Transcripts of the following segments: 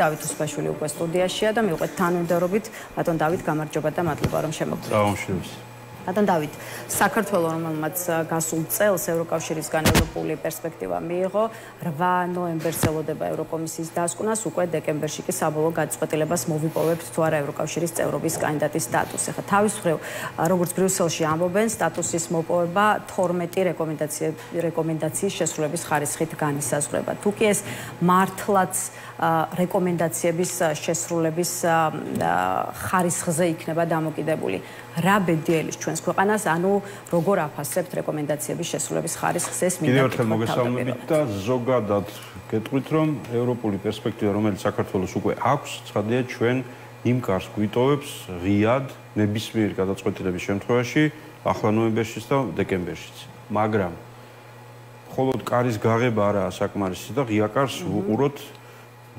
დავით უსπაშვილი უკვე სტუდიაშია და მივყვეთ თანამდებობით ბატონ დავით გამარჯობა და მადლობა რომ შემოგვიყვეთ. დაუმშვიდობთ. ბატონ დავით, საქართველოს რომელმაც გასულ წელს ევროკავშირისგან ევროპული პერსპექტივა მიიღო, 8 ნოემბერს ელოდება ევროკომისიის დასკვნას, უკვე დეკემბერში კი საბოლოო გაწყვეტილებას მოვიპოვებთ თუ არა ევროკავშირის წევრობის კანდიდატის სტატუსი. ხა თავის მხრივ, როგორც ბრიუსელში ამბობენ, სტატუსის მოპოვება 12 რეკომენდაცია რეკომენდაციის შესრულების ხარისხით განისაზღვრება. თუ კი ეს მართლაც რეკომენდაციების შესრულების ხარისხზე იქნება დამოკიდებული. რა ბედიელის ჩვენს ქვეყანას, ანუ როგორ აფასებთ რეკომენდაციების შესრულების ხარისხს ეს მინდა. კიდევ ერთხელ მოგესალმებით და ზოგადად გეტყვით, რომ ევროპული პერსპექტივა, რომელიც საქართველოს უკვე აქვს, ცხადია ჩვენ იმ კარს გვიტოვებს ღიად ნებისმიერ გადაწყვეტილების შემთხვევაში, ახლა ნოემბერშიც და დეკემბერშიც. მაგრამ მხოლოდ კარის გაღება არაა საკმარისი და ღია კარს ვუყუროთ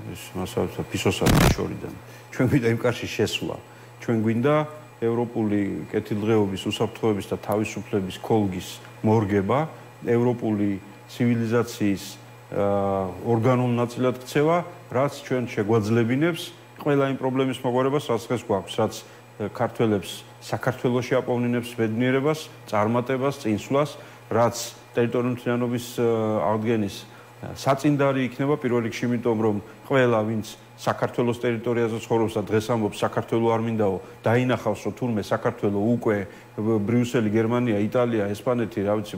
ეს მასალა ფისოსაბის შორიდან. ჩვენ გვინდა იმ კარში შესვლა. ჩვენ გვინდა ევროპული კეთილდღეობის უსაფრთხოების და თავისუფლების კოლგის მორგება, ევროპული ცივილიზაციის ორგანულ ნაწილად ქცევა, რაც ჩვენ შეგვაძლებინებს ყველა იმ პრობლემის მოგვარებას, რაც დღეს გვაქვს, რაც ქართველებს საქართველოსში აპოვნინებს ბედნიერებას, წარმატებას, წინსვლას, რაც ტერიტორიული მთლიანობის აღდგენის საწინდარი იქნება პირველ რიგში, იმიტომ რომ ყველა ვინც საქართველოს ტერიტორიაზე ცხოვრობს და დღეს ამბობს საქართველოს არ მინდაო, დაინახავს რომ თურმე საქართველოს უკვე ბრიუსელი, გერმანია, იტალია, ესპანეთი, რა ვიცი,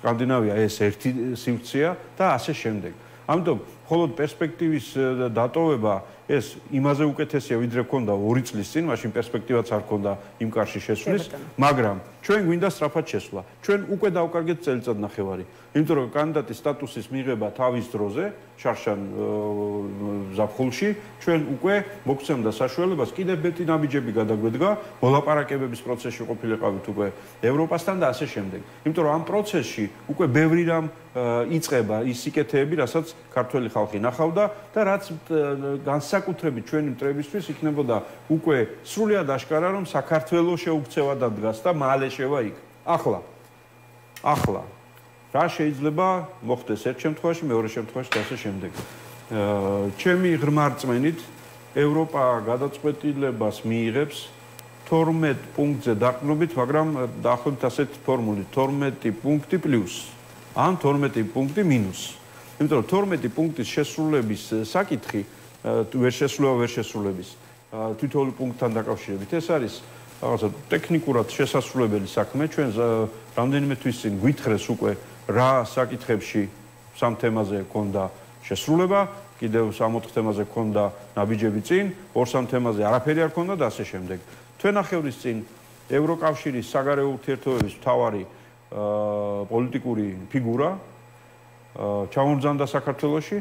სკანდინავია ეს ერთი სივრცეა და ასე შემდეგ. ამიტომ მხოლოდ პერსპექტივის დატოვება ეს იმაზე უკეთესია ვიდრე ქონდა 2 წლის წინ, მაშინ პერსპექტივაც არ ქონდა იმ კარში შესვლის, მაგრამ ჩვენ გვინდა სწრაფად შესვლა. ჩვენ უკვე დავკარგეთ წელიწად ნახევარი. იმიტომ რომ კანდიდატის სტატუსის მიღება თავის დროზე, შარშან ზაფხულში, ჩვენ უკვე მოგცემდა საშუალებას კიდევ მეტი ნაბიჯები გადაგვედგა, მოლაპარაკებების პროცესში ყოფილიყავით უკვე ევროპასთან და ასე შემდეგ. იმიტომ რომ ამ პროცესში უკვე ბევრი რამ იწება ის სიკეთეები, რასაც ქართველი ხალხი ნახავდა და რაც განსაკუთრებით ჩვენი მტრებისთვის იქნებოდა უკვე სრულად აშკარა რომ საქართველოს შეუქცევა დადგას და მალე შევა იქ. ახლა ახლა რა შეიძლება მოხდეს ერთ შემთხვევაში, მეორე შემთხვევაში და ასე შემდეგ. ჩემი ღრმა რწმენით ევროპა გადაწყვეტილებას მიიღებს 12 პუნქტზე დაყრდნობით, მაგრამ დაახლოებით ასეთ ფორმულით 12 პუნქტი პლუს ან 12 პუნქტი მინუს. იმიტომ რომ 12 პუნქტის შესრულების საკითხი ვერ შესრულება ვერ შესრულების თითოეულ პუნქტთან დაკავშირებით. ეს არის რაღაცა ტექნიკურად შესაძლებელი საქმე. ჩვენ რამდენიმე თვის წინ გვითხრეს უკვე რა საკითხებში სამ თემაზე ქონდა შესრულება. კიდევ სამოთხ თემაზე ქონდა ნაბიჯები წინ ორ სამ თემაზე არაფერი არ ქონდა და ასე შემდეგ. თვენახევრის წინ ევროკავშირის საგარეო ურთიერთობების მთავარი პოლიტიკური ფიგურა ჩამომძანდა საქართველოში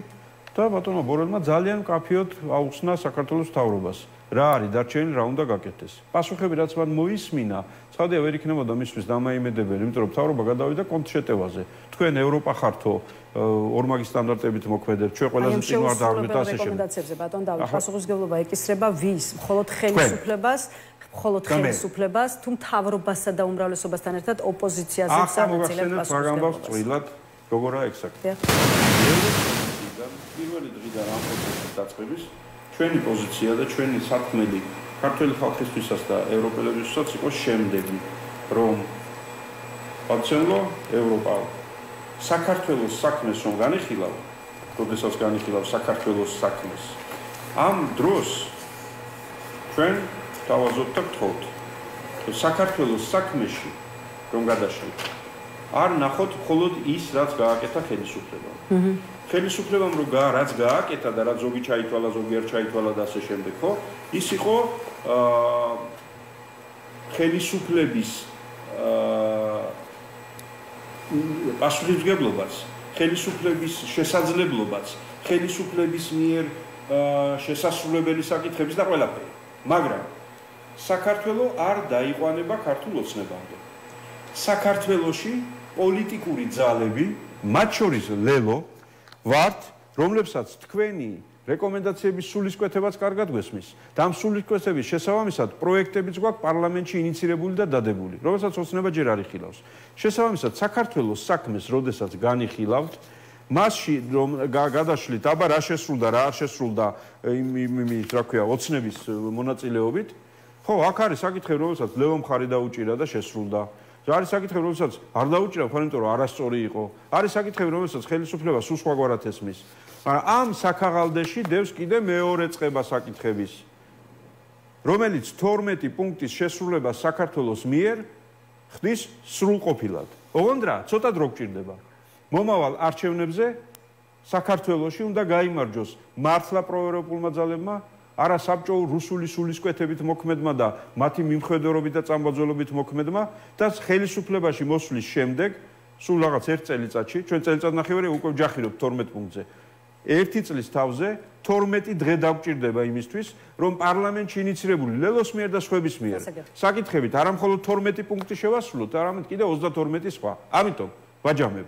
და ბატონო ბორელმა ძალიან კაფიოდ აუხსნა საქართველოს თავრობას. რა არის დარჩენილი, რა უნდა გაკეთდეს? პასუხები რაც მან მოისმინა, ცხადია ვერ იქნებოდა მისთვის დამაიმედებელი, იმიტომ რომ თავრობა გადავიდა კონტრშეტევაზე. თქვენ ევროპა ხართო ორმაგი სტანდარტებით მოქმედებთ, ჩვენ ყველაზე წინ ვარ დაარღვით ასე შემდეგ. რეკომენდაციებზე ბატონ დავით, პასუხისგებლობა ეკისრება ვის? მხოლოდ ხელისუფლებას მხოლოდ ხელისუფლებას თუ მთავრობასა და უმრავლესობასთან ერთად ოპოზიციაზე სამოცილებს პასუხისგებლობას. ახლა მოგახსენებ, რა გამბავს წვილად, როგორა ექსაქტი. პირველი დღიდან ამ პროცესის დაწყების ჩვენი პოზიცია და ჩვენი საქმელი ქართული ხალხისთვისაც და ევროპელებისთვისაც იყო შემდეგი, რომ პაცენლო ევროპა საქართველოს საქმეს რომ განიხილავ, როდესაც განიხილავ საქართველოს საქმეს, ამ დროს ჩვენ დავაზობთ და გთხოვთ, რომ საქართველოს საქმეში რომ გადაშლით, არ ნახოთ მხოლოდ ის, რაც გააკეთა ხელისუფლებამ. აჰა ხელისუფლებამ რო გა რაც გააკეთა და რაც ზოგი ჩაითვალა, ზოგი არ ჩაითვალა და ასე შემდეგ, ხო? ის იყო აა ხელისუფლების აა პასუხისმგებლობაც, ხელისუფლების შესაძლებლობაც, ხელისუფლების მიერ აა შესასრულებელი საკითხების და ყველაფერი. მაგრამ საქართველოს არ დაიყვანება ქართულ ოცნებამდე. საქართველოში პოლიტიკური ძალები, მათ შორის ლელო ვართ, რომლებსაც თქვენი რეკომენდაციების სულისკვეთებაც კარგად გესმის. და ამ სულისკვეთების შესაბამისად პროექტებიც გვაქვს პარლამენტში ინიცირებული და დადებული, რომელსაც ოცნება ჯერ არ იხილავს. შესაბამისად საქართველოს საქმეს, როდესაც განიხილავთ, მასში რომ გადაშლით, აბა რა შესრულდა, რა არ შესრულდა იმ იმის, რა ქვია, ოცნების მონაწილეობით. ხო, აქ არის საკითხი, რომელსაც ლევო მხარი დაუჭირა და შესრულდა. არის საკითხი, რომელსაც არ დაუჭირა, ხო, იმიტომ რომ არასწორი იყო. არის საკითხი, რომელსაც ხელისუფლება სულ სხვაგვარად ესმის. მაგრამ ამ საქაღალდეში დევს კიდე მეორე წება საკითხების. რომელიც 12 პუნქტის შესრულება საქართველოს მიერ ხდის სრულყოფილად. ოღონდ რა, ცოტა დრო გჭირდება. მომავალ არჩევნებზე საქართველოსში უნდა გამოიმარჯოს მართლა პროევროპულმა ძალებმა, არა საბჭოო რუსული სულისკვეთებით მოქმედმა და მათი მიმხედველობით და წამბაძველობით მოქმედმა და ხელისუფლებაში მოსვლის შემდეგ სულ რაღაც ერთ წელიწადში, ჩვენ წელიწად ნახევარი უკვე ვჯახირობთ 12 პუნქტზე. ერთი წლის თავზე 12 დღე დაგჭირდება იმისთვის, რომ პარლამენტში ინიცირებული ლელოს მიერ და სხვების მიერ საკითხებით არა მხოლოდ 12 პუნქტი შევასრულოთ, არამედ კიდე 32 სხვა. ამიტომ ვაჯამებ.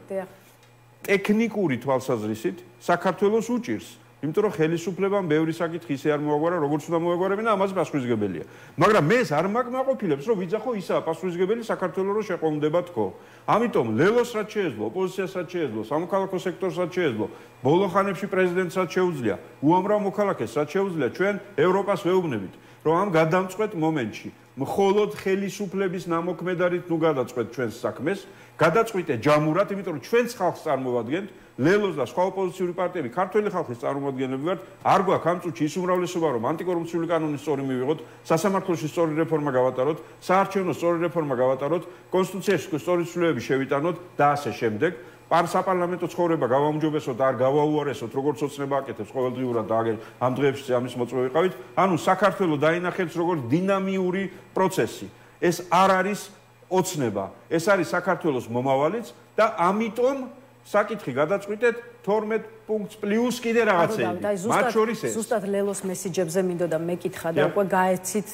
ტექნიკური თვალსაზრისით საქართველოს უჭირს იმიტომ რომ ხელისუფლებამ ბევრი საკითხი ისე არ მოაგვარა, როგორც უნდა მოაგვარებინა, ამაზე პასუხისგებელია. მაგრამ მე არ მაგმაყოფილებს, რომ ვიძახო ისაა პასუხისგებელი საქართველოს რო შეყოვნდება თქო. ამიტომ ლელოს რაც შეეძლო, ოპოზიციას რაც შეეძლო, სამოქალაქო სექტორს რაც შეეძლო, ბოლო ხანებში პრეზიდენტს რაც შეუძლია, უამრავ მოქალაქეს რაც შეუძლია ჩვენ ევროპას ვეუბნებით, რომ ამ გადამწყვეტ მომენტში მხოლოდ ხელისუფლების ნამოქმედარით ნუ გადაწყვეტ ჩვენს საქმეს, გადაწყვიტე ჯამურად, იმიტომ რომ ჩვენს ხალხს წარმოვადგენთ ლელოს და სხვა ოპოზიციური პარტიები ქართული ხალხის წარმომადგენლები ვართ, არ გვაქვს ამ წუთში ის უმრავლესობა, რომ ანტიკორუფციული კანონის სწორი მივიღოთ, სასამართლოში სწორი რეფორმა გავატაროთ, საარჩევნო სწორი რეფორმა გავატაროთ, კონსტიტუციაში სწორი ცვლილებები შევიტანოთ და ასე შემდეგ. პარლამენტო ცხოვრება გავაუმჯობესოთ, არ გავაუარესოთ, როგორც ოცნება აკეთებს ყოველდღიურად და ამ დღეებში ამის მოწვევა ვიყავით. ანუ საქართველოს დაინახებს როგორც დინამიური პროცესი. ეს არ არის ოცნება, ეს არის საქართველოს მომავალიც და ამიტომ საკითხი გადაწყვიტეთ 12 პუნქტს პლუს კიდე რაღაცები. მათ შორის ეს. ზუსტად ლელოს მესიჯებზე მინდოდა მეკითხა და უკვე გაეცით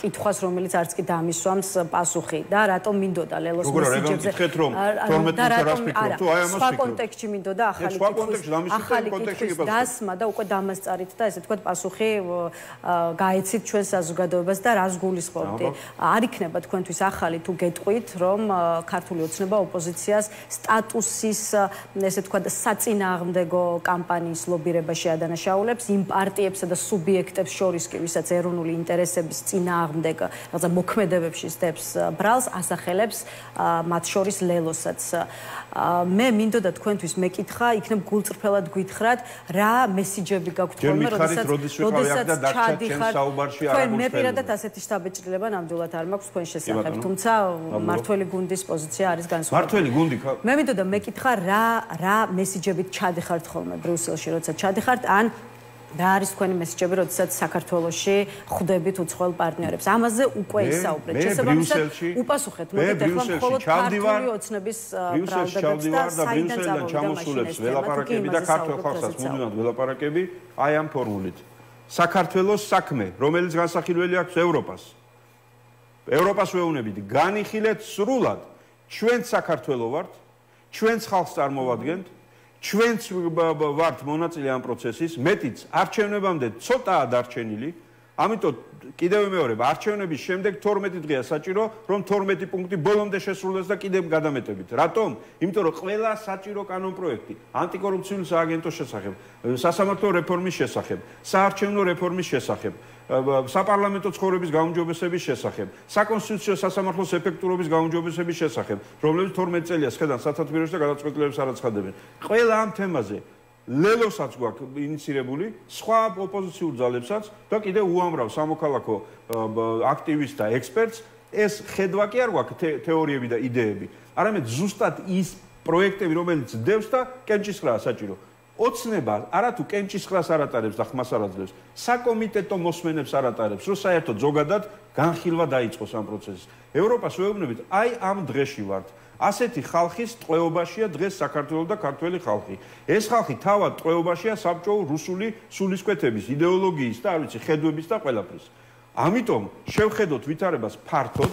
კითხვას რომელიც არც კი დამისვამს პასუხი და რატომ მინდოდა ლელოს მესიჯებზე. და რატომ არა სხვა კონტექსტში მინდოდა ახალი კითხვის ახალი კითხვის დასმა და უკვე დამასწარით და ესე თქვა პასუხი გაეცით ჩვენ საზოგადოებას და რას გულისხმობთ? არ იქნება თქვენთვის ახალი თუ გეტყვით რომ ქართული ოცნება ოპოზიციას სტატუსის ესე თქვა საწინა წინააღმდეგო კამპანიის ლობირებაში ადანაშაულებს იმ პარტიებსა და სუბიექტებს შორის კი ვისაც ეროვნული ინტერესების წინააღმდეგ რაღაცა მოქმედებებში სტეპს ბრალს ასახელებს მათ შორის ლელოსაც. მე მინდოდა თქვენთვის მეკითხა იქნებ გულწრფელად გვითხრათ რა მესიჯები გაქვთ ხოლმე როდესაც როდესაც ჩადიხარ. თქვენ მე პირადად ასეთი შტაბეჭრილება ნამდვილად არ მაქვს თქვენ შესახებ. თუმცა მართველი გუნდის პოზიცია არის განსხვავებული. მართველი გუნდი მე მინდოდა მეკითხა რა რა მესიჯებით ჩადიხართ ხოლმე ბრიუსელში, როცა ჩადიხართ, ან რა არის თქვენი მესიჯები, როდესაც საქართველოში ხვდებით უცხოელ პარტნიორებს? ამაზე უკვე ისაუბრეთ. შესაბამისად, უპასუხეთ, მოდით ახლა მხოლოდ ქართული ოცნების ბრალდებებს და საინტერესო ჩამოსულებს ველაპარაკები და ქართულ ხალხსაც მუდმივად ველაპარაკები აი ამ ფორმულით. საქართველოს საქმე, რომელიც განსახილველი აქვს ევროპას. ევროპას ვეუბნებით, განიხილეთ სრულად ჩვენ საქართველოს ვართ ჩვენს ხალხს წარმოვადგენთ, ჩვენც ვართ მონაწილე ამ პროცესის, მეტიც არჩევნებამდე ცოტაა დარჩენილი, ამიტომ კიდევ მეორე, არჩევნების შემდეგ 12 დღეა საჭირო, რომ 12 პუნქტი ბოლომდე შესრულდეს და კიდევ გადამეტებით. რატომ? იმიტომ რომ ყველა საჭირო კანონპროექტი ანტიკორუფციული სააგენტოს შესახებ, სასამართლო რეფორმის შესახებ, საარჩევნო რეფორმის შესახებ, საპარლამენტო ცხოვრების გაუმჯობესების შესახებ, საკონსტიტუციო სასამართლოს ეფექტურობის გაუმჯობესების შესახებ, რომლებიც 12 წელია შედან სათათბიროში და გადაწყვეტილებებს არაცხადებენ. ყველა ამ თემაზე ლელოსაც გვაქვს ინიცირებული, სხვა ოპოზიციურ ძალებსაც და კიდე უამრავ სამოქალაქო აქტივისტ და ექსპერტს ეს ხედვა კი არ გვაქვს თეორიები და იდეები, არამედ ზუსტად ის პროექტები, რომელიც დევს და კენჭისყრაა საჭირო. ოცნება არათუ კენჭისყრას არ ატარებს და ხმას არ აძლევს, საკომიტეტო მოსმენებს არ ატარებს, რომ საერთოდ ზოგადად განხილვა დაიწყოს ამ პროცესს. ევროპას ვეუბნებით, აი ამ დღეში ვართ. ასეთი ხალხის ტყვეობაშია დღეს საქართველოს და ქართველი ხალხი. ეს ხალხი თავად ტყვეობაშია საბჭოო რუსული სულისკვეთების, იდეოლოგიის და არ ვიცი, ხედვების და ყველაფრის. ამიტომ შევხედოთ ვითარებას ფართოდ.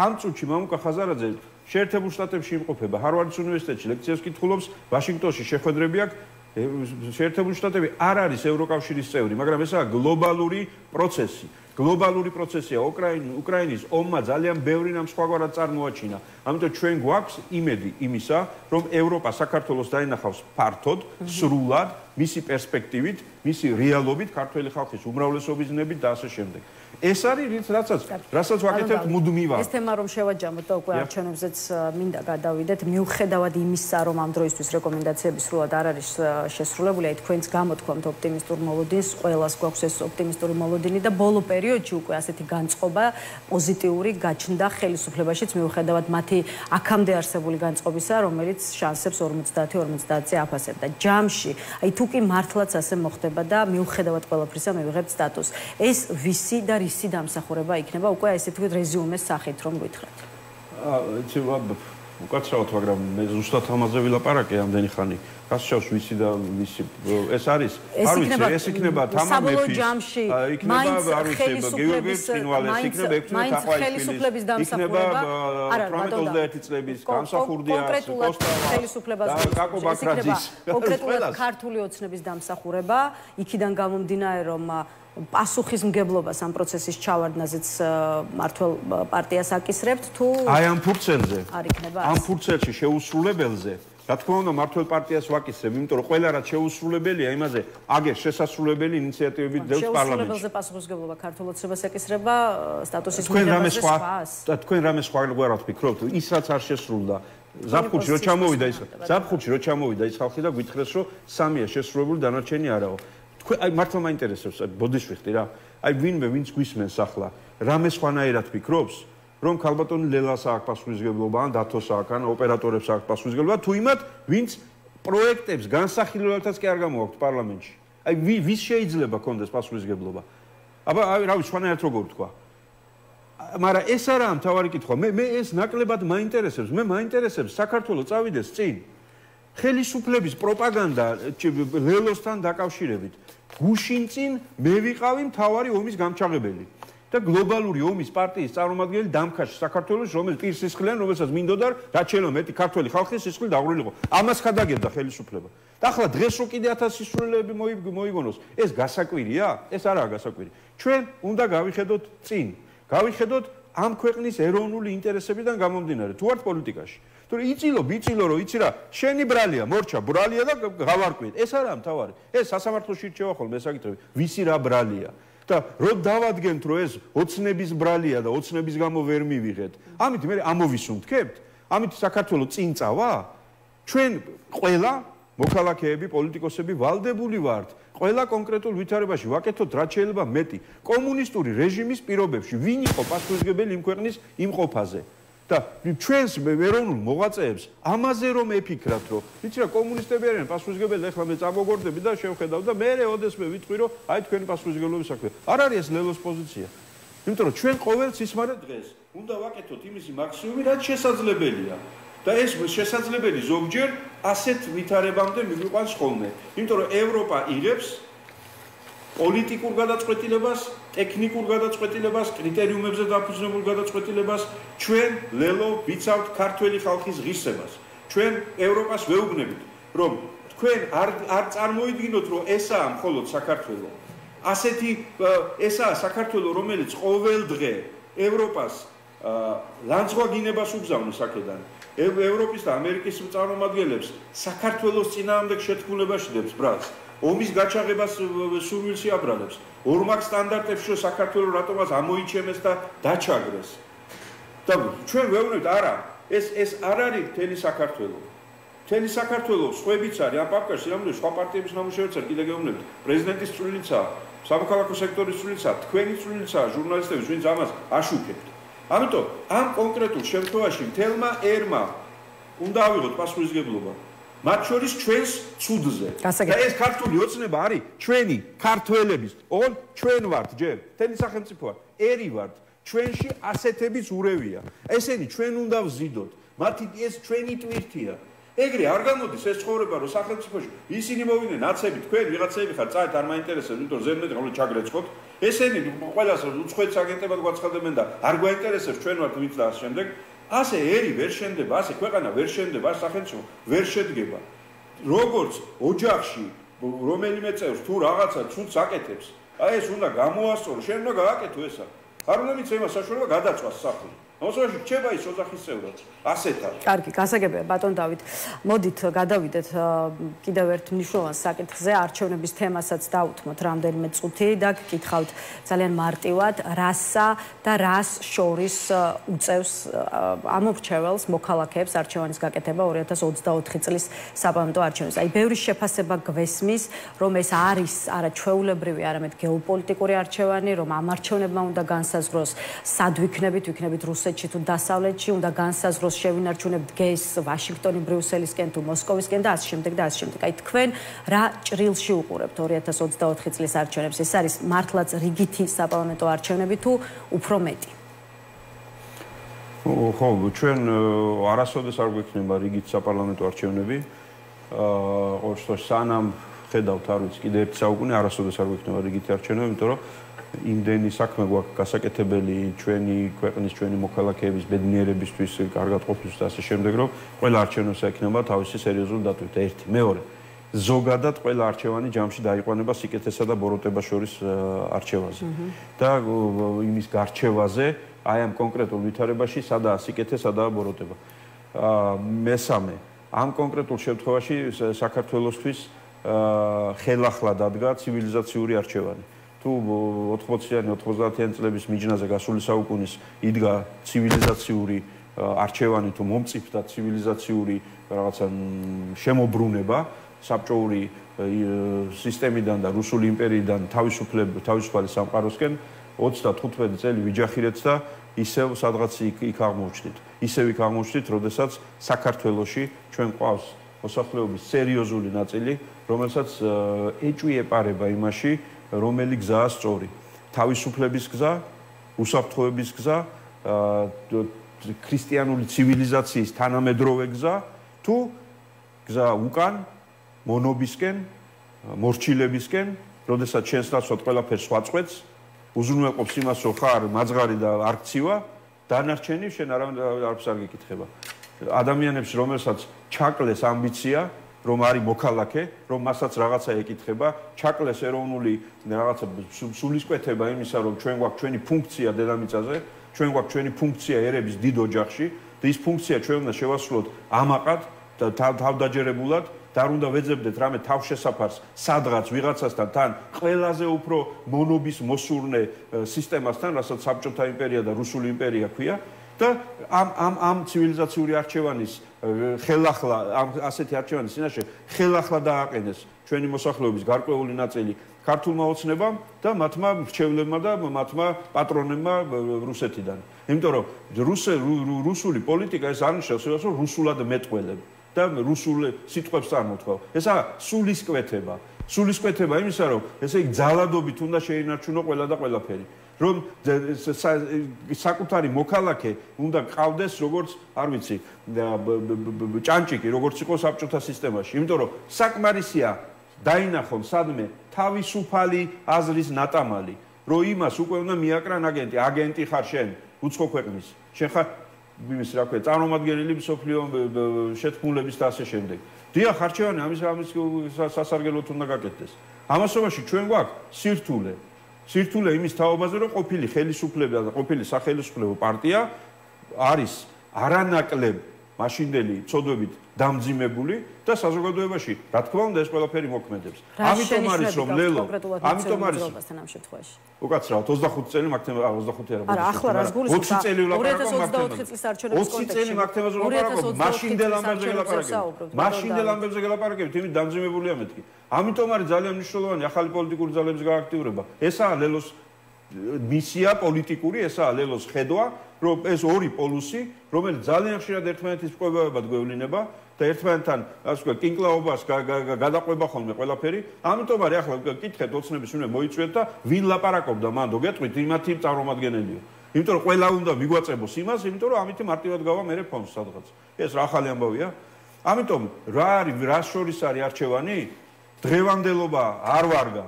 ამ წუთში მამუკა ხაზარაძე შეერთებულ შტატებში იმყოფება, ჰარვარდის უნივერსიტეტში ლექციებს კითხულობს, ვაშინგტონში შეხვედრები აქვს. შეერთებული შტატები არ არის ევროკავშირის წევრი, მაგრამ ესაა გლობალური პროცესი. გლობალური პროცესია უკრაინის უკრაინის ომმა ძალიან ბევრი ნამ სხვაგვარად წარმოაჩინა. ამიტომ ჩვენ გვაქვს იმედი იმისა, რომ ევროპა საქართველოს დაინახავს ფართოდ, სრულად, მისი პერსპექტივით, მისი რეალობით, ქართული ხალხის უმრავლესობის ნებით და ასე შემდეგ. ეს არის რაცაც რასაც ვაკეთებთ მუდმივად. ეს თემა რომ შევაჯამოთ და უკვე არჩევნებზეც მინდა გადავიდეთ, მიუხედავად იმისა, რომ ამ დროისთვის რეკომენდაციები სრულად არ არის შესრულებული, აი თქვენს გამოთქვამთ ოპტიმისტურ მოლოდინს, ყოველას გვაქვს ეს ოპტიმისტური მოლოდინი და ბოლო პერიოდში უკვე ასეთი განწყობა პოზიტიური გაჩნდა ხელისუფლებაშიც მიუხედავად მათი აქამდე არსებული განწყობისა, რომელიც შანსებს 50-50-ზე აფასებდა. ჯამში, აი თუ კი მართლაც ასე მოხდება და მიუხედავად ყველაფრისა მივიღებთ სტატუსს, ეს ვისი და ისი დამსახურება იქნება უკვე ესე თქვით რეზიუმეს სახით რომ გითხრათ. აა იცი უკაცრავად მაგრამ მე ზუსტად ამაზე ვილაპარაკე ამდენი ხანი. გას შევს ვისი და ვისი ეს არის არ ვიცი ეს იქნება თამამეფის იქნება არ ვიცი გეორგის წინვალეს იქნება ექვთიმე თაყვაიშვილის იქნება არა 21 წლების გამსახურდია კონკრეტულად ხელისუფლებას ბაქრაძის კონკრეტულად ქართული ოცნების დამსახურება იქიდან გამომდინარე რომ პასუხისმგებლობას ამ პროცესის ჩავარდნაზეც მართლ პარტიას აკისრებთ თუ აი ამ ფურცელზე არ იქნება ამ ფურცელში შეუსრულებელზე რა თქმა უნდა მართლ პარტიას ვაკისრებ იმიტომ რომ ყველა რაც შეუსრულებელია იმაზე აგერ შესასრულებელი ინიციატივები დევს პარლამენტში. შეუსრულებელზე პასუხისმგებლობა ქართულოცებას აკისრება სტატუსის თქვენ რამე სხვა თქვენ რამე სხვა გვარად ფიქრობთ ის რაც არ შესრულდა. ზაფხულში რო ჩამოვიდა ის ზაფხულში რო ჩამოვიდა ის ხალხი და გითხრეს რომ სამია შესრულებული დანარჩენი არაო აი მართლა მაინტერესებს ბოდიშვიხტი რა აი ვინმე ვინც გვისმენს ახლა რამე სხვანაირად ფიქრობს რომ ქალბატონი ლელას აქვს პასუხისგებლობა ან დათოს აქვს ან ოპერატორებს აქვს პასუხისგებლობა თუ იმათ ვინც პროექტებს განსახილველთაც კი არ გამოაქვთ პარლამენტში. აი ვის შეიძლება კონდეს პასუხისგებლობა? აბა აი რავი სხვანაირად როგორ თქვა? მაგრამ ეს არაა მთავარი კითხვა. მე მე ეს ნაკლებად მაინტერესებს მე მაინტერესებს საქართველოს წავიდეს წინ. ხელისუფლების პროპაგანდა ლელოსთან დაკავშირებით გუშინ წინ მე ვიყავი მთავარი ომის გამჩაღებელი და გლობალური ომის პარტიის წარმომადგენელი დამქაში საქართველოს რომელიც პირს ისხლიან რომელსაც მინდოდა რა შეიძლება მეტი ქართველი ხალხის სისხლი დაღვრილიყო ამას ხადაგებდა ხელისუფლება. და ახლა დღეს რო კიდე 1000 სისხლები მოიგონოს ეს გასაკვირია ეს არაა გასაკვირი. ჩვენ უნდა გავიხედოთ წინ. გავიხედოთ ამ ქვეყნის ეროვნული ინტერესებიდან გამომდინარე თუ არ პოლიტიკაში. თორე იწილო ბიწილო რომ იცი რა შენი ბრალია მორჩა ბრალია და გავარკვით ეს არაა მთავარი ეს სასამართლოში რჩევა ხოლმე ესაკითხები ვისი რა ბრალია? და რო დავადგენთ რომ ეს ოცნების ბრალია და ოცნების გამო ვერ მივიღეთ ამით მე ამოვისუნთქებთ ამით საქართველოს წინ წავა ჩვენ ყველა მოქალაქეები პოლიტიკოსები ვალდებული ვართ ყველა კონკრეტულ ვითარებაში ვაკეთოთ რაც შეიძლება მეტი. კომუნისტური რეჟიმის პირობებში ვინ იყო პასუხისგებელი იმ ქვეყნის იმყოფაზე და ჩვენს ეროვნულ მოღვაწეებს ამაზე რომ ეფიქრათ რომ ვიცი რა კომუნისტები არიან პასუხისგებელი ახლა მე წამოგორდები და შევხედავ და მე ოდესმე ვიტყვი რომ აი თქვენი პასუხისგებლობის საქმე. არ არის ეს ლელოს პოზიცია. იმიტომ რომ ჩვენ ყოველ ცისმარე დღეს უნდა ვაკეთოთ იმისი მაქსიმუმი რაც შესაძლებელია და ეს შესაძლებელი ზოგჯერ ასეთ ვითარებამდე მიგვიყვანს ხოლმე იმიტომ რომ ევროპა იღებს პოლიტიკურ გადაწყვეტილებას, ტექნიკურ გადაწყვეტილებას, კრიტერიუმებზე დაფუძნებულ გადაწყვეტილებას, ჩვენ ლელო ვიცავთ ქართველი ხალხის ღირსებას. ჩვენ ევროპას ვეუბნებით, რომ თქვენ არ არ წარმოიდგინოთ, რომ ესაა მხოლოდ საქართველო. ასეთი ესაა საქართველო, რომელიც ყოველ დღე ევროპას ლანძღვაგინებას უგზავნის აქედან. ევროპის და ამერიკის წარმომადგენლებს საქართველოს წინააღმდეგ შეთქმულებაში დებს ბრალს. ომის გაჩაღებას სურვილში აბრალებს. ორმაგ სტანდარტებს შო საქართველოს რატომაც ამოიჩემეს და დაჩაგრეს. და ჩვენ ვეუბნებთ, არა, ეს ეს არ არის თელი საქართველოს. თელი საქართველოს ხვებიც არის ამ პაპკაში, რამოდენ სხვა პარტიების ნამუშევრებიც კიდე გეუბნებთ. პრეზიდენტის წვრილიცა, სამოქალაქო სექტორის წვრილიცა, თქვენი წვრილიცა, ჟურნალისტების ვინც ამას აშუქებთ. ამიტომ ამ კონკრეტულ შემთხვევაში თელმა ერმა უნდა ავიღოთ პასუხისგებლობა. მათ შორის ჩვენს ცუდზე. და ეს ქართული ოცნება არის ჩვენი ქართველების, ოღონ ჩვენ ვართ ჯერ, თენი სახელმწიფოა, ერი ვართ. ჩვენში ასეთების ურევია. ესენი ჩვენ უნდა ვზიდოთ. მათი ეს ჩვენი ტვირთია. ეგრე არ გამოდის ეს ცხოვრება რომ სახელმწიფოში ისინი მოვიდნენ აცები თქვენ ვიღაცები ხარ წაით არ მაინტერესებს იმიტომ რომ ზერმეტი ყოველ ჩაგრეცხოთ ესენი ყველას უცხოეთ აგენტებად გვაცხადებენ და არ გვაინტერესებს ჩვენ ვართ ვინც და ამ შემდეგ ასე ერი ვერ შენდება, ასე ქვეყანა ვერ შენდება, სახელმწიფო ვერ შედგება. როგორც ოჯახში რომელიმე წევს თუ რაღაცა ცუდს აკეთებს, აი ეს უნდა გამოასწორო, შენ უნდა გააკეთო ესა. არ უნდა მიცემა საშუალება გადაწვას სახლი. მოსვაში რჩება ის ოჯახის წევრად. ასეთ არის. კარგი, გასაგებია ბატონ დავით. მოდით გადავიდეთ კიდევ ერთ მნიშვნელოვან საკითხზე, არჩევნების თემასაც დაუთმოთ რამდენიმე წუთი და გკითხავთ ძალიან მარტივად, რასა და რას შორის უწევს ამორჩეველს მოქალაქეებს არჩევანის გაკეთება 2024 წლის საპარლამენტო არჩევნებს. აი, ბევრი შეფასება გვესმის, რომ ეს არის არა ჩვეულებრივი, არამედ გეოპოლიტიკური არჩევანი, რომ ამ არჩევნებმა უნდა განსაზღვროს სად ვიქნებით, ვიქნებით რუსეთში რუსეთში თუ დასავლეთში უნდა განსაზღვროს შევინარჩუნებთ გეს ვაშინგტონი ბრიუსელისკენ თუ მოსკოვისკენ და ასე შემდეგ და ასე შემდეგ. აი თქვენ რა ჭრილში უყურებთ 2024 წლის არჩევნებს? ეს არის მართლაც რიგითი საპარლამენტო არჩევნები თუ უფრო მეტი? ხო, ჩვენ არასოდეს არ გვექნება რიგით საპარლამენტო არჩევნები. აა ოშტო სანამ ხედავთ არ ვიცი კიდე ერთ საუკუნე არასოდეს არ გვექნება რიგით არჩევნები, იმიტომ რომ იმდენი საქმე გვაქვს გასაკეთებელი ჩვენი ქვეყნის ჩვენი მოქალაქეების ბედნიერებისთვის, კარგად ყოფნისთვის და ასე შემდეგ, რომ ყველა არჩევნებს ექნება თავისი სერიოზული დატვირთვა. ერთი, მეორე. ზოგადად ყველა არჩევანი ჯამში დაიყვანება სიკეთესა და ბოროტებას შორის არჩევანზე. და იმის გარჩევაზე, აი ამ კონკრეტულ ვითარებაში, სადაა სიკეთე, სადაა ბოროტება. აა მესამე, ამ კონკრეტულ შემთხვევაში საქართველოსთვის აა ხელახლა დადგა ცივილიზაციური არჩევანი. თუ 80-იანი 90-იანი წლების მიჯნაზე გასული საუკუნის იდგა ცივილიზაციური არჩევანი თუ მომწიფდა ცივილიზაციური რაღაცა შემოbrunება საბჭოური სისტემიდან და რუსული იმპერიიდან თავისუფლებ თავისუფალი სამყაროსკენ 35 წელი ვიჯახირეთ და ისევ სადღაც იქ იქ აღმოჩნდით. ისევ იქ აღმოჩნდით, როდესაც საქართველოში ჩვენ ყავს მოსახლეობის სერიოზული ნაწილი, რომელსაც ეჭვი ეპარება იმაში, რომელი გზაა სწორი. თავისუფლების გზა, უსაფრთხოების გზა, ქრისტიანული ცივილიზაციის თანამედროვე გზა, თუ გზა უკან მონობისკენ, მორჩილებისკენ, როდესაც ჩვენს ნაცვლად ყველაფერს ვაწყვეტს, უზრუნველყოფს იმას, რომ ხარ მაძღარი და არქცივა, დანარჩენი შენ არ არც არ გიკითხება. ადამიანებს, რომელსაც ჩაკლეს ამბიცია, რომ არის მოქალაქე, რომ მასაც რაღაცა ეკითხება, ჩაკლეს ეროვნული რაღაცა სულისკვეთება იმისა, რომ ჩვენ გვაქვს ჩვენი ფუნქცია დედამიწაზე, ჩვენ გვაქვს ჩვენი ფუნქცია ერების დიდ ოჯახში და ის ფუნქცია ჩვენ უნდა შევასრულოთ ამაყად და თავდაჯერებულად და არ უნდა ვეძებდეთ რამე თავშესაფარს სადღაც ვიღაცასთან თან ყველაზე უფრო მონობის მოსურნე სისტემასთან, რასაც საბჭოთა იმპერია და რუსული იმპერია ქვია და ამ ამ ამ ცივილიზაციური არჩევანის ხელახლა ამ ასეთი არჩევანის წინაშე ხელახლა დააყენეს ჩვენი მოსახლეობის გარკვეული ნაწილი ქართულმა ოცნებამ და მათმა რჩევლებმა და მათმა პატრონებმა რუსეთიდან. იმიტომ რომ რუსული პოლიტიკა ეს არნიშნავს, რომ რუსულად მეტყველებ და რუსულ სიტყვებს წარმოთქვა. ესა სულისკვეთება. სულისკვეთება იმისა, რომ ესე იგი ძალადობით უნდა შეინარჩუნო ყველა და ყველაფერი. რომ საკუთარი მოქალაქე უნდა ყავდეს როგორც არ ვიცი ჭანჭიკი როგორც იყო საბჭოთა სისტემაში. იმიტომ რომ საკმარისია დაინახონ სადმე თავისუფალი აზრის ნატამალი რომ იმას უკვე უნდა მიაკრან აგენტი. აგენტი ხარ შენ უცხო ქვეყნის. შენ ხარ იმის რა ქვია წარმომადგენელი სოფლიო შეთქმულების და ასე შემდეგ. დიახ არჩევანი ამის ამის სასარგებლოდ უნდა გაკეთდეს. ამასობაში ჩვენ გვაქვს სირთულე სირთულე იმის თაობაზე რომ ყოფილი ხელისუფლება და ყოფილი სახელმწიფო პარტია არის არანაკლებ მაშინდელი წოდებით დამძიმებული და საზოგადოებაში რა თქმა უნდა ეს ყველაფერი მოქმედებს. ამიტომ არის რომ ლელო ამიტომ არის ამ შემთხვევაში. უკაცრავად 25 წელი მაქთემა 25 არა. არა ახლა რას გულისხმობ? 20 წელი ვლაპარაკობ მაქთემაზე. 2024 წლის არჩევნების კონტექსტში. 20 წელი მაქთემაზე ვლაპარაკობ. მაშინდელ ამბებზე ვლაპარაკობ. მაშინდელ ამბებზე ვლაპარაკობ, იმით დამძიმებულია მეთქი. ამიტომ არის ძალიან მნიშვნელოვანი ახალი პოლიტიკური ძალების გააქტიურება. ესაა ლელოს მისია პოლიტიკური, ესაა ლელოს ხედვა, რომ ეს ორი პოლუსი, რომელიც ძალიან ხშირად ერთმანეთის პრობლემებად გვევლინება და ერთმანეთთან, ასე ვთქვათ, კინკლაობას გადაყვება ხოლმე ყველაფერი, ამიტომ არის ახლა კითხეთ ოცნების უნდა მოიწვიეთ და ვინ ლაპარაკობდა მანდ, გეტყვით, იმათი წარმომადგენელია. იმიტომ რომ ყველა უნდა მიგვაწებოს იმას, იმიტომ რომ ამით მარტივად გავა მე ფონს სადღაც. ეს რა ახალი ამბავია? ამიტომ რა არის, რა შორის არის არჩევანი? დღევანდელობა არ ვარგა.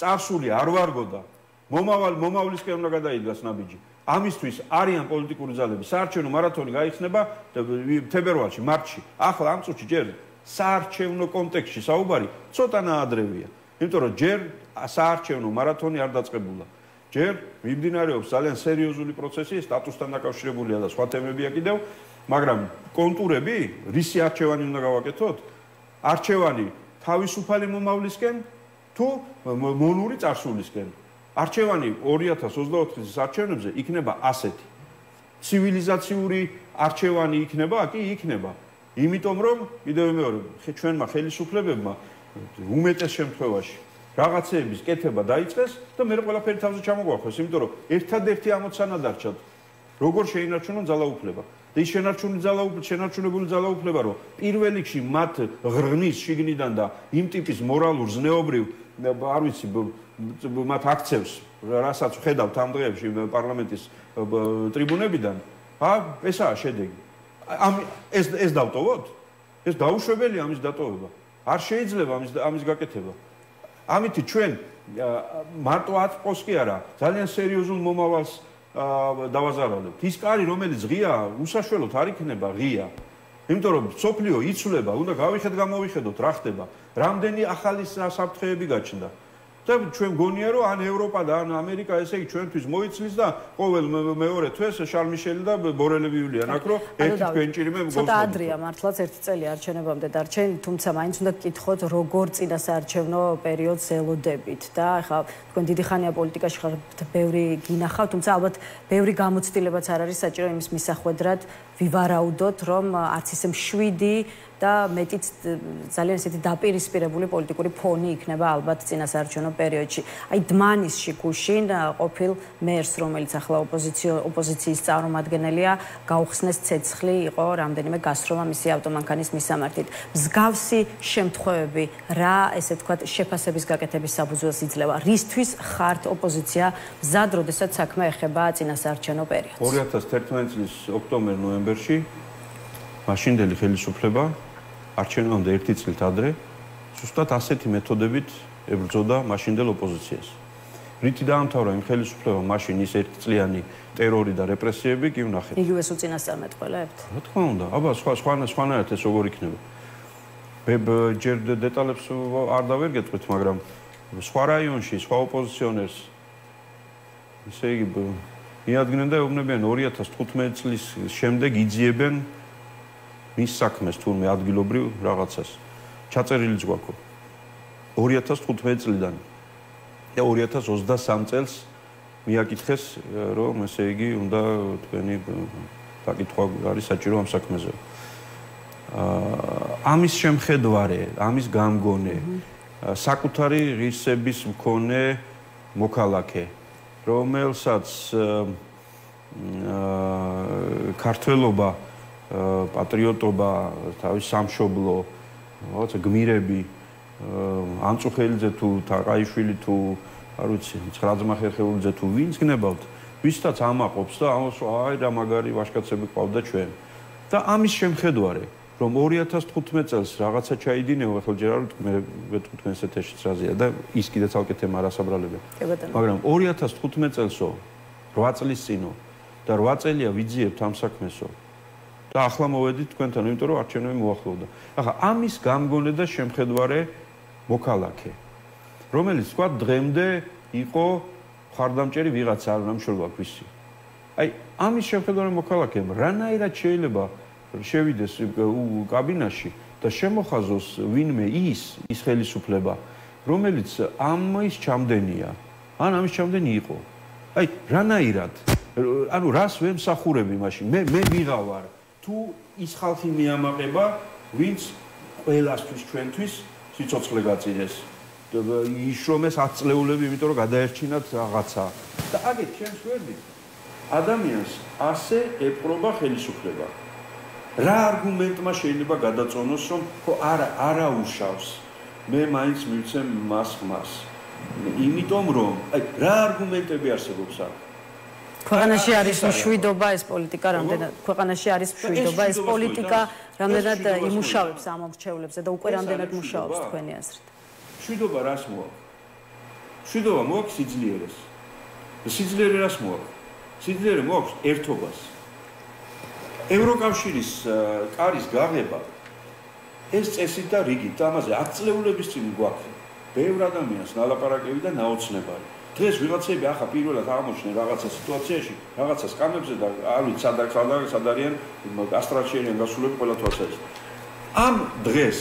წარსული არ ვარგო და მომავალ მომავლისკენ უნდა გადაიდგას ნაბიჯი. ამისთვის არიან პოლიტიკური ძალები. საარჩევნო მარათონი გაიხსნება თებერვალში, მარტში. ახლა ამ წუთში ჯერ საარჩევნო კონტექსტში საუბარი ცოტა ნაადრევია. იმიტომ რომ ჯერ საარჩევნო მარათონი არ დაწყებულა. ჯერ მიმდინარეობს ძალიან სერიოზული პროცესი, სტატუსთან დაკავშირებულია და სხვა თემებია კიდევ, მაგრამ კონტურები, რისი არჩევანი უნდა გავაკეთოთ? არჩევანი თავისუფალი მომავლისკენ თუ მონური წარსულისკენ? არჩევანი 2024 წლის არჩევნებზე იქნება ასეთი. ცივილიზაციური არჩევანი იქნება, კი იქნება. იმიტომ რომ კიდევ მეორე, ჩვენმა ხელისუფლებებმა უმეტეს შემთხვევაში რაღაცეების კეთება დაიწყეს და მე ყველაფერი თავზე ჩამოგვახოს, იმიტომ რომ ერთადერთი ამოცანა დარჩათ, როგორ შეინარჩუნონ ძალაუფლება. და ის შენარჩუნებული ძალაუფლება, შენარჩუნებული ძალაუფლება, რომ პირველ რიგში მათ ღრნის შიგნიდან და იმ ტიპის მორალურ ზნეობრივ, არ ვიცი, მათ აქცევს, რასაც ხედავთ ამ დღეებში პარლამენტის ტრიბუნებიდან, ა ესაა შედეგი. ამ ეს ეს დავტოვოთ? ეს დაუშვებელი ამის დატოვება. არ შეიძლება ამის ამის გაკეთება. ამით ჩვენ მარტო აწყოს კი არა, ძალიან სერიოზულ მომავალს დავაზარალებთ. ის კარი, რომელიც ღია, უსაშველოდ არ იქნება ღია. იმიტომ რომ სოფლიო იცვლება, უნდა გავიხედ გამოვიხედოთ რა ხდება. რამდენი ახალი საფრთხეები გაჩნდა. და ჩვენ გონია რომ ან ევროპა და ან ამერიკა ესე იგი ჩვენთვის მოიცლის და ყოველ მეორე თვეს შარლ მიშელი და ბორელები ივლიან აქ რომ ერთი თქვენჭირიმე მოგოს ცოტა ადრია მართლაც ერთი წელი არჩენებამდე დარჩენ თუმცა მაინც უნდა გკითხოთ როგორ წინასაარჩევნო პერიოდს ელოდებით და ახლა თქვენ დიდი ხანია პოლიტიკაში ხართ ბევრი გინახავთ თუმცა ალბათ ბევრი გამოცდილებაც არ არის საჭირო იმის მისახვედრად ვივარაუდოთ რომ არც ისე მშვიდი და მეტიც ძალიან ისეთი დაპირისპირებული პოლიტიკური ფონი იქნება ალბათ წინასაარჩევნო პერიოდში. აი დმანისში გუშინ ყოფილ მერს, რომელიც ახლა ოპოზიციო ოპოზიციის წარმომადგენელია, გაუხსნეს ცეცხლი, იყო რამდენიმე გასრომა მისი ავტომანქანის მისამართით. მსგავსი შემთხვევები რა, ესე ვთქვათ, შეფასების გაკეთების საფუძველს იძლევა? რისთვის ხართ ოპოზიცია მზად, როდესაც საქმე ეხება წინასაარჩევნო პერიოდს? 2011 წლის ოქტომბერ-ნოემბერში მაშინდელი ხელისუფლება არჩევნამდე ერთი წლით ადრე ზუსტად ასეთი მეთოდებით ებრძოდა მაშინდელ ოპოზიციას. რითი დაამთავრა იმ ხელისუფლება მაშინ ის ერთწლიანი ტერორი და რეპრესიები კი ვნახეთ. იგივე სუწინასწარმეტყველებთ. რა თქმა უნდა, აბა სხვა სხვა სხვანაირად ეს როგორ იქნება? მე ჯერ დეტალებს არ დავერგეთქვით, მაგრამ სხვა რაიონში სხვა ოპოზიციონერს ისე იგი მიადგნენ და ეუბნებიან 2015 წლის შემდეგ იძიებენ მის საქმეს თურმე ადგილობრივ რაღაცას. ჩაწერილიც გვაქვს. 2015 წლიდან. და 2023 წელს მიაკითხეს რომ ესე იგი უნდა თქვენი დაკითხვა არის საჭირო ამ საქმეზე. აა ამის შემხედვარე ამის გამგონე საკუთარი ღირსების მქონე მოქალაქე რომელსაც აა ქართველობა პატრიოტობა, თავის სამშობლო, რაღაცა გმირები, ანწუხელიძე თუ თაყაიშვილი თუ არ ვიცი, ცხრაძმა ხერხეულიძე თუ ვინც გნებავთ, ვისაც ამაყობს და ამას აი რა მაგარი ვაშკაცები ყავდა ჩვენ. და ამის შემხედვარე, რომ 2015 წელს რაღაცა ჩაიდინეო, ახლა ჯერ არ ვთქვი, მე ვეთქვი თქვენ ესეთში ცრაზია და ის კიდე ცალკე თემა არასაბრალებია. მაგრამ 2015 წელსო 8 წლის წინო და 8 წელია ვიძიებთ ამ საქმესო. და ახლა მოვედით თქვენთან, იმიტომ რომ არჩევნები მოახლოვდა. ახლა ამის გამგონე და შემხედვარე მოქალაქე, რომელიც თქვა დღემდე იყო ხარდამჭერი ვიღაცა არ ნამშრომლა ქვისი. აი, ამის შემხედვარე მოქალაქე, რანაირად შეიძლება შევიდეს კაბინაში და შემოხაზოს ვინმე ის, ის ხელისუფლება, რომელიც ამის ჩამდენია, ან ამის ჩამდენი იყო. აი, რანაირად ანუ რას ვემსახურები მაშინ? მე მე ვიღავარ თუ ის ხალხი მიამაყება, ვინც ყველასთვის ჩვენთვის სიცოცხლე გაწიდეს. იშრომეს აწლეულები, იმიტომ რომ გადაერჩინათ რაღაცა. და აგეთ ჩემს ვერდი. ადამიანს ასე ეპყრობა ხელისუფლება. რა არგუმენტმა შეიძლება გადაწონოს, რომ ხო არა, არა უშავს. მე მაინც მივცემ მას ხმას. იმიტომ რომ აი რა არგუმენტები არსებობს აქ? ქვეყანაში არის მშვიდობა ეს პოლიტიკა რამდენად ქვეყანაში არის მშვიდობა ეს პოლიტიკა რამდენად იმუშავებს ამ მომრჩევლებზე და უკვე რამდენად მუშაობს თქვენი აზრით? მშვიდობა რას მოაქვს? მშვიდობა მოაქვს სიძლიერეს. სიძლიერე რას მოაქვს? სიძლიერე მოაქვს ერთობას. ევროკავშირის კარის გაღება ეს წესით და რიგით და ამაზე აწლეულების წინ გვაქვს ბევრ ადამიანს ნალაპარაკები და ნაოცნებარი დღეს ვიღაცები ახლა პირველად აღმოჩნდნენ რაღაცა სიტუაციაში რაღაცა სკამებზე და არ ვიცი სადაც სადაც სადარიან ასტრაჩიენიან გასულები ყველა თვალსაჩინო ამ დღეს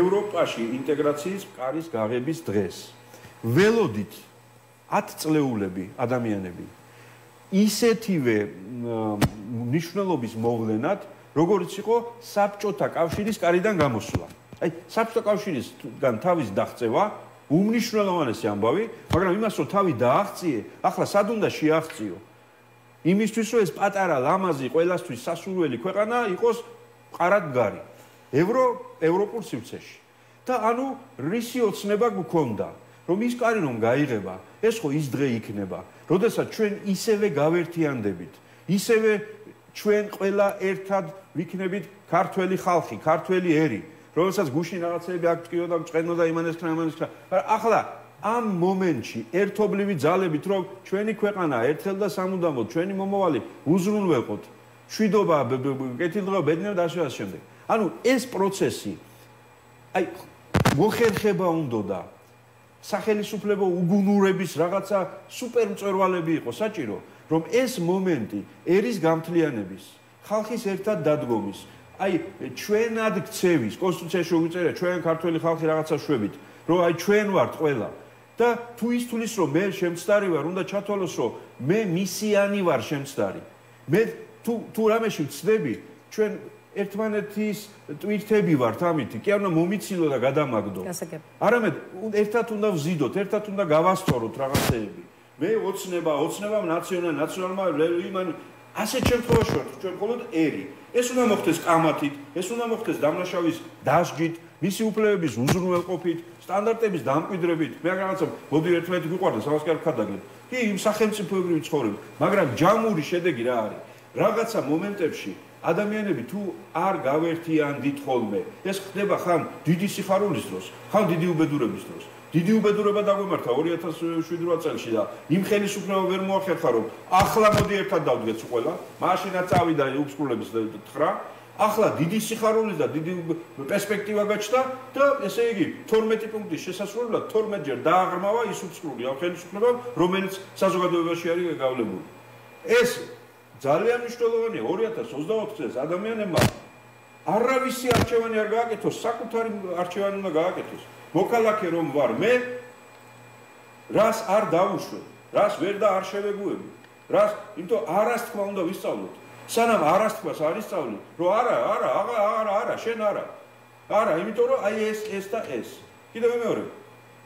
ევროპაში ინტეგრაციის კარის გაღების დღეს ველოდით 10 წლეულები ადამიანები ისეთივე ნიშნულობის მოვლენად როგორც იყო საბჭოთა კავშირის კარიდან გამოსვლა. აი, საბჭოთა კავშირისგან თავის დაღწევა უმნიშვნელოვანესი ამბავი, მაგრამ იმას რომ თავი დააღწიე, ახლა სად უნდა შეაღწიო? იმისთვის რომ ეს პატარა ლამაზი ყოველასთვის სასურველი ქვეყანა იყოს ყარადგარი. ევრო ევროპულ სივრცეში. და ანუ რისი ოცნება გქონდა, რომ ის კარი რომ გაიღება, ეს ხო ის დღე იქნება, როდესაც ჩვენ ისევე გავერთიანდებით, ისევე ჩვენ ყველა ერთად ვიქნებით ქართველი ხალხი, ქართველი ერი, როდესაც გუშინ რაღაცები აქ ტკიო და ჭენო და იმანეს ქნა იმანეს ქნა. მაგრამ ახლა ამ მომენტში ერთობლივი ძალებით რომ ჩვენი ქვეყანა ერთხელ და სამუდამოდ ჩვენი მომავალი უზრუნველყოთ, შვიდობა, კეთილდღეობა, ბედნიერება და ასე შემდეგ. ანუ ეს პროცესი აი მოხერხება უნდა და სახელმწიფო უგუნურების რაღაცა სუპერმწვერვალები იყო საჭირო რომ ეს მომენტი ერის გამთლიანების ხალხის ერთად დადგომის აი ჩვენად ქცევის კონსტიტუციაში უწერია ჩვენ ქართველი ხალხი რაღაცა შვებით რომ აი ჩვენ ვართ ყველა. და თუ ის თulis რომ მე შემწდარი ვარ უნდა ჩათვალოს რომ მე მისიანი ვარ შემწდარი მე თუ თუ რამეში ვწდები ჩვენ ერთმანეთის ტვირთები ვართ ამითი კი არ უნდა მომიცილო და გადამაგდო. არამედ ერთად უნდა ვზიდოთ ერთად უნდა გავასწოროთ რაღაცეები. მე ოცნება, ოცნება ნაციონალ ნაციონალმა იმან ასეთ შემთხვევაში ვარ ჩვენ მხოლოდ ერი. ეს უნდა მოხდეს კამათით, ეს უნდა მოხდეს დამნაშავის დასჯით, მისი უფლებების უზრუნველყოფით, სტანდარტების დამკვიდრებით. მე რაღაცა მოდი ერთმანეთი გვიყვარდა, სამას კი არ ხადაგლებ. კი, იმ სახელმწიფოებრივი ცხოვრებით, მაგრამ ჯამური შედეგი რა არის? რაღაცა მომენტებში ადამიანები თუ არ გავერთიანდით ხოლმე, ეს ხდება ხან დიდი სიხარულის დროს, ხან დიდი უბედურების დროს. დიდი უბედურება დაგვემართა 2007 წელს და იმ ხელისუფლება ვერ მოახერხა რომ ახლა მოდი ერთად დავდგეთ ყველა. მაშინაც წავიდა უფსკრულების თხრა. ახლა დიდი სიხარულის და დიდი პერსპექტივა გაჩნდა და ესე იგი 12 პუნქტის შესასრულებლად 12 ჯერ დააღრმავა ის უფსკრული ამ ხელისუფლებამ რომელიც საზოგადოებაში არის გავლებული ეს ძალიან მნიშვნელოვანია 2024 წელს ადამიანებმა არავისი არჩევანი არ გააკეთოს საკუთარი არჩევანი უნდა გააკეთოს მოქალაქე რომ ვარ მე რას არ დავუშვებ რას ვერ და არ შევეგუები რას იმიტომ არას თქმა უნდა ვისწავლოთ. სანამ არას თქმას არის სწავლი რომ არა არა არა არა არა შენ არა. არა იმიტომ რომ აი ეს ეს და ეს. კიდევ მეორე.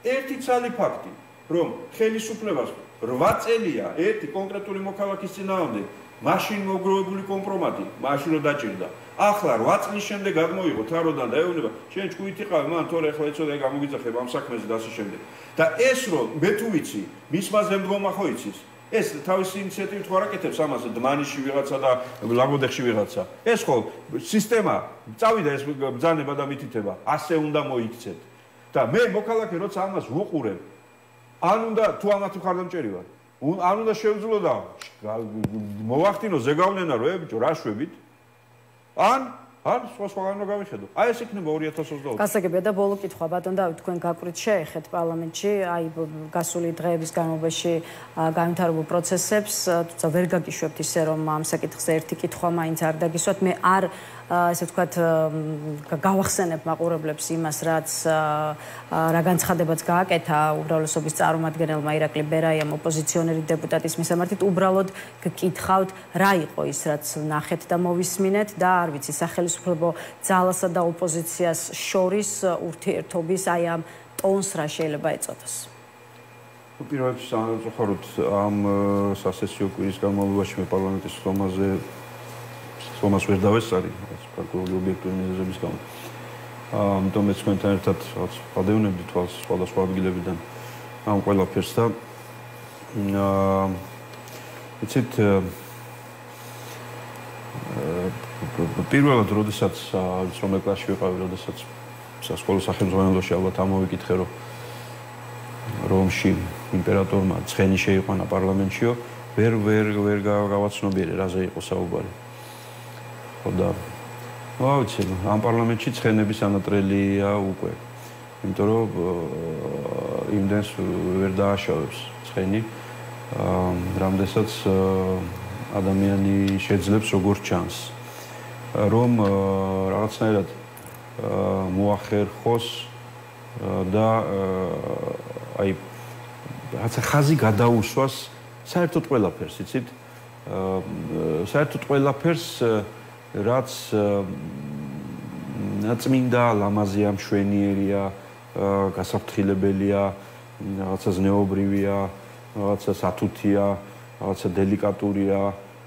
ერთი ცალი ფაქტი რომ ხელისუფლებას 8 წელია ერთი კონკრეტული მოქალაქის წინააღმდეგ მაშინ მოგროვებული კომპრომატი მაშინ რო დაჭირდა ახლა 8 წლის შემდეგ აღმოიღოთ აროდან და ეუბნება შენ ჭკუით იყავ მან თორე ახლა ეცოდა გამოგიძახებ ამ საქმეზე და ასე შემდეგ. და ეს რომ მე თუ ვიცი მის მასზე მდგომა ხო იცის? ეს თავისი ინიციატივით ხო არაკეთებს ამას დმანიში ვიღაცა და ლაგოდეხში ვიღაცა. ეს ხო სისტემა წავიდა ეს ბძანება და მითითება ასე უნდა მოიქცეთ. და მე მოქალაქე როცა ამას ვუყურებ ან უნდა თუ ამათ ხარდამჭერი ვარ ან უნდა შევძლო და მოვახდინო ზეგავლენა რო ებიჭო რა შვებით ან ან სხვა სხვაგან რო გავიხედო. აი ეს იქნება 2024. გასაგებია და ბოლო კითხვა ბატონ და თქვენ გაკვირთ შეეხეთ პარლამენტში, აი გასული დღეების განმავლობაში განვითარებულ პროცესებს, თუმცა ვერ გაგიშვებთ ისე რომ ამ საკითხზე ერთი კითხვა მაინც არ დაგისვათ. მე არ ესე ვთქვათ გავახსენებ მაყურებლებს იმას რაც რა განცხადებაც გააკეთა უბრალესობის წარმომადგენელმა ირაკლი ბერაიამ ოპოზიციონერი დეპუტატის მისამართით უბრალოდ გკითხავთ რა იყო ის რაც ნახეთ და მოვისმინეთ და არ ვიცი სახელმწიფო ძალასა და ოპოზიციას შორის ურთიერთობის აი ამ ტონს რა შეიძლება ეწოდოს პირველად სამწუხაროდ ამ სასესიო კვირის განმავლობაში მე პარლამენტის ხომაზე ხომას ვერ დავესწარი პრაქტიკული ობიექტური მიზეზების გამო. აა ამიტომ ეს თქვენთან ერთად რაღაც ვადევნებდი თვალს სხვადასხვა ადგილებიდან ამ ყველაფერს და აა იცით პირველად როდესაც რომ კლასში ვიყავი, როდესაც სასკოლო სახელმძღვანელოში ალბათ ამოვიკითხე რომ რომში იმპერატორმა ცხენი შეიყვანა პარლამენტშიო, ვერ ვერ ვერ გავაცნობიერე რაზე იყო საუბარი. ხო და ვაუჩი, ამ პარლამენტში ცხენების ანატრელია უკვე. იმიტომ რომ იმდენს ვერ დააშავებს ცხენი. აა რამდესაც ადამიანი შეძლებს როგორ ჩანს. რომ რაღაცნაირად მოახერხოს და აი რაღაცა ხაზი გადაუსვას საერთოდ ყველაფერს, იცით? აა საერთოდ ყველაფერს რაც ნაწმინდა, ლამაზი ამშვენიერია, გასაფრთხილებელია, რაღაცა ზნეობრივია, რაღაცა სათუთია, რაღაცა დელიკატურია.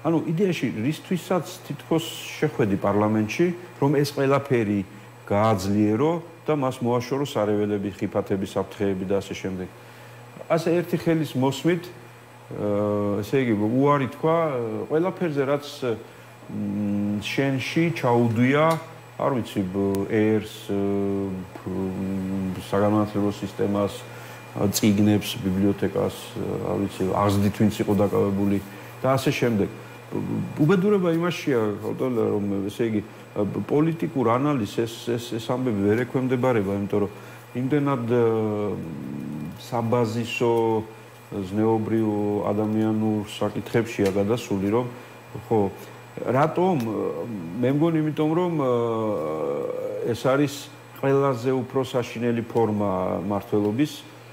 ანუ იდეაში რისთვისაც თითქოს შეხვედი პარლამენტში, რომ ეს ყველაფერი გააძლიერო და მას მოაშორო სარეველები, ხიფათები, საფრთხეები და ასე შემდეგ. ასე ერთი ხელის მოსმით, ესე იგი, უარი თქვა ყველაფერზე, რაც შენში ჩაუდვია, არ ვიცი, ერს, საგანმანათლებლო სისტემას, წიგნებს, ბიბლიოთეკას, არ ვიცი, აღზრდით ვინც იყო დაკავებული და ასე შემდეგ. უბედურება იმაშია, რომ ესე იგი, პოლიტიკურ ანალიზს ეს ეს ეს ამბები ვერ ექვემდებარება, იმიტომ რომ იმდენად საბაზისო ზნეობრივ ადამიანურ საკითხებშია გადასული, რომ ხო რატომ მე მგონი იმიტომ რომ ეს არის ყველაზე უფრო საშინელი ფორმა მართლობის,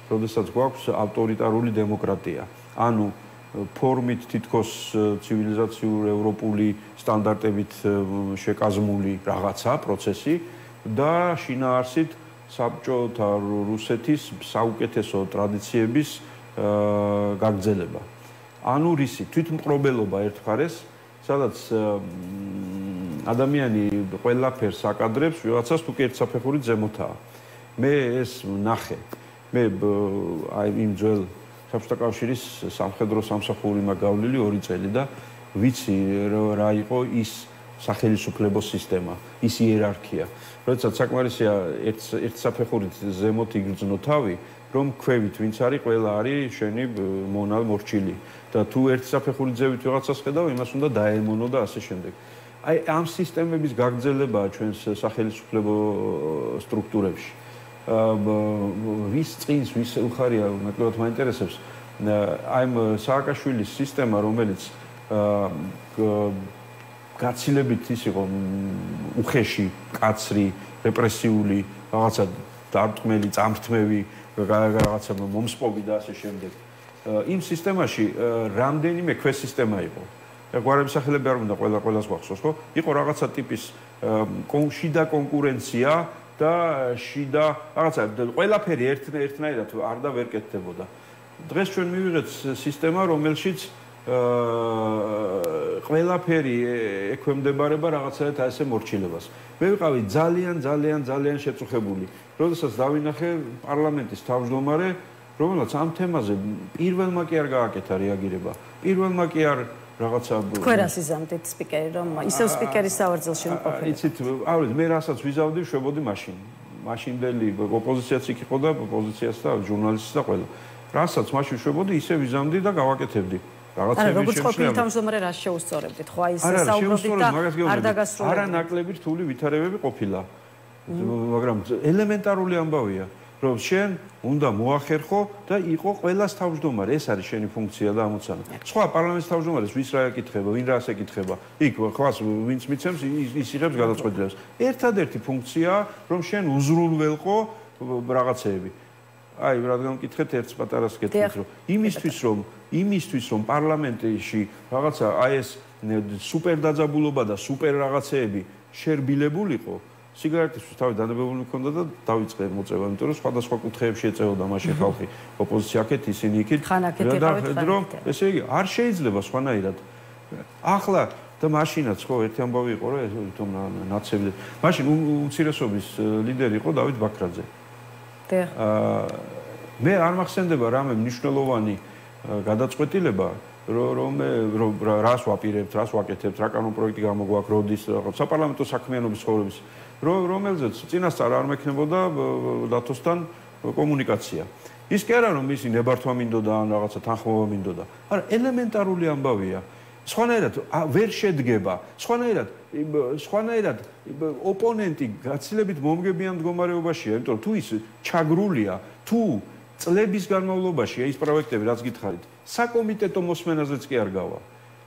როდესაც გვაქვს ავტორიტარული დემოკრატია. ანუ ფორმით თითქოს ცივილიზაციურ ევროპული სტანდარტებით შეკაზმული რაღაცა პროცესი და შინაარსით საბჭოთა რუსეთის საუკეთესო ტრადიციების გაგრძელება. ანუ რისი თვითმკრობელობა ერთხარეს სადაც ადამიანი ყველაფერს აკადრებს, ვიღაცას თუ კი ერთსაფეხურით ზემოთაა. მე ეს ნახე. მე აი იმ ძველ საბჭოთა კავშირის სამხედრო სამსახური მაგავლილი 2 წელი და ვიცი რა იყო ის სახელმწიფო სისტემა, ის იერარქია. როდესაც საკმარისია ერთ ერთსაფეხურით ზემოთ იგრძნო თავი, რომ ქვევით ვინც არის, ყველა არის შენი მონა მორჩილი. და თუ ერთ საფეხურით ზევით ვიღაცას ხედავ, იმას უნდა დაემონო და ასე შემდეგ. აი ამ სისტემების გაგრძელებაა ჩვენს სახელმწიფო სტრუქტურებში. ვის წინს, ვის უხარია, მეტყველად მაინტერესებს. აი სააკაშვილის სისტემა, რომელიც გაცილებით ის იყო უხეში, კაცრი, რეპრესიული, რაღაცა დარტყმელი, წამრთმევი, რაღაცა მომსპობი და ასე შემდეგ. იმ სისტემაში რამდენიმე ქვესისტემა იყო. და გვარების სახელები არ უნდა ყველა ყველას გვახსოვს, ხო? იყო რაღაცა ტიპის შიდა კონკურენცია და შიდა რაღაცა ყველაფერი ერთ ერთნაირად არ და ვერ კეთდებოდა. დღეს ჩვენ მივიღეთ სისტემა, რომელშიც ყველაფერი ექვემდებარება რაღაცაერთ ასე მორჩილებას. მე ვიყავი ძალიან ძალიან ძალიან შეწუხებული. როდესაც დავინახე პარლამენტის თავმჯდომარე რომელაც ამ თემაზე პირველმა კი არ გააკეთა რეაგირება. პირველმა კი არ რაღაცა ქვერას იზამდით სპიკერი რომ ისევ სპიკერის სავარძელში მყოფილი. იცით, ავით მე რასაც ვიზავდი, შვებოდი მაშინ. მაშინდელი ოპოზიციაც იქ იყო და ოპოზიციაც და ჟურნალისტი და ყველა. რასაც მაშინ შვებოდი, ისე ვიზამდი და გავაკეთებდი. რაღაცები შემიძლია. არა, როგორც ყოფილი თავმჯდომარე რა შეუსწორებდით, ხო აი ეს საუბრობდით და არ დაგასრულებთ. არა ნაკლები რთული ვითარებები ყოფილა. მაგრამ ელემენტარული ამბავია. რომ შენ უნდა მოახერხო და იყო ყოველას თავმჯდომარე. ეს არის შენი ფუნქცია და ამოცანა. სხვა პარლამენტის თავმჯდომარეს ვის რა ეკითხება, ვინ რას ეკითხება? იქ ხვას ვინც მიცემს ის იღებს გადაწყვეტილებას. ერთადერთი ფუნქციაა, რომ შენ უზრუნველყო რაღაცეები. აი, რადგან მკითხეთ ერთს პატარას კეთილს, რომ იმისთვის რომ იმისთვის რომ პარლამენტში რაღაცა აი ეს სუპერ დაძაბულობა და სუპერ რაღაცეები შერბილებულიყო, სიგარეტისთვის თავი დადებებული მქონდა და დაიწყე მოწევა, იმიტომ რომ სხვადასხვა კუთხეებში ეწეოდა მაშინ ხალხი ოპოზიცია აქეთ ისინი იქით და რომ ესე იგი არ შეიძლება სხვანაირად. ახლა და მაშინაც ხო ერთი ამბავი იყო რა თომ ნაცები. მაშინ უმცირესობის ლიდერი იყო დავით ბაქრაძე. აა მე არ მახსენდება რამე მნიშვნელოვანი გადაწყვეტილება რომ რომ რას ვაპირებთ, რას ვაკეთებთ, რა კანონ პროექტი გამოგვაქვს, როდის საპარლამენტო საქმიანობის ცხოვრების რომელზეც წინასწარ არ მექნებოდა დათოსთან კომუნიკაცია. ის კი არა რომ ისი ნებართვა მინდოდა ან რაღაცა თანხმობა მინდოდა. არა, ელემენტარული ამბავია. სხვანაირად ვერ შედგება. სხვანაირად სხვანაირად ოპონენტი გაცილებით მომგებიან მდგომარეობაშია, იმიტომ რომ თუ ის ჩაგრულია, თუ წლების განმავლობაში ეს პროექტები რაც გითხარით, საკომიტეტო მოსმენაზეც კი არ გავა.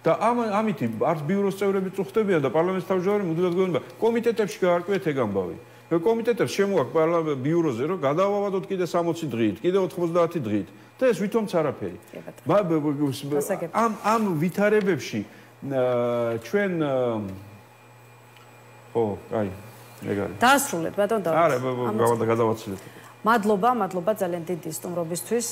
და ამ ამით არც ბიუროს წევრები წუხდებიან და პარლამენტის თავმჯდომარე მუდმივად გონება კომიტეტებში გაარკვიეთ ეგ ამბავი. კომიტეტებს შემოაქვს პარლამენტ ბიუროზე რომ გადავავადოთ კიდე 60 დღით, კიდე 90 დღით და ეს ვითომც არაფერი. ამ ამ ვითარებებში ჩვენ ო, აი, ეგ არის. დაასრულეთ ბატონ და არა, გადავაცილეთ. მადლობა, მადლობა ძალიან დიდი სტუმრობისთვის.